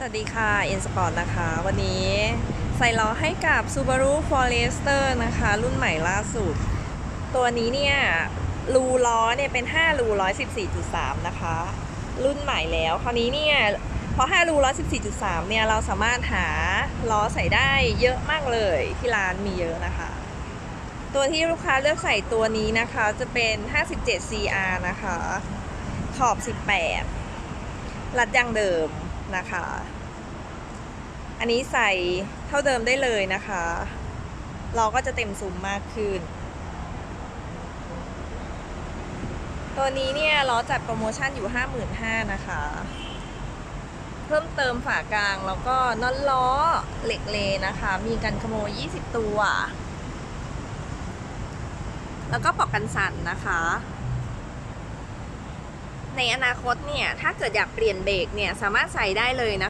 สวัสดีค่ะ i n s p o r t นะคะ วันนี้ใส่ล้อให้กับ Subaru Forester นะคะ รุ่นใหม่ล่าสุด ตัวนี้เนี่ยรูล้อเนี่ยเป็น 5 รู 114.3 นะคะ รุ่นใหม่แล้ว คราวนี้เนี่ยพอ 5 รู 114.3 เนี่ย เราสามารถหาล้อใส่ได้เยอะมากเลยที่ร้านมีเยอะนะคะ ตัวที่ลูกค้าเลือกใส่ตัวนี้นะคะจะเป็น 57 CR นะคะ ขอบ 18 รัดยางเดิม นะคะ อันนี้ใส่เท่าเดิมได้เลยนะคะ เราก็จะเต็มซุ้มมากขึ้น ตัวนี้เนี่ยล้อจัดโปรโมชั่นอยู่ 55,000นะคะ เพิ่มเติมฝากลางแล้วก็นอตล้อเหล็กเลนะคะ มีกันขโมย 20 ตัว แล้วก็ปอกกันสั่นนะคะ ในอนาคตเนี่ยถ้าเกิดอยากเปลี่ยนเบรกเนี่ยสามารถใส่ได้เลยนะ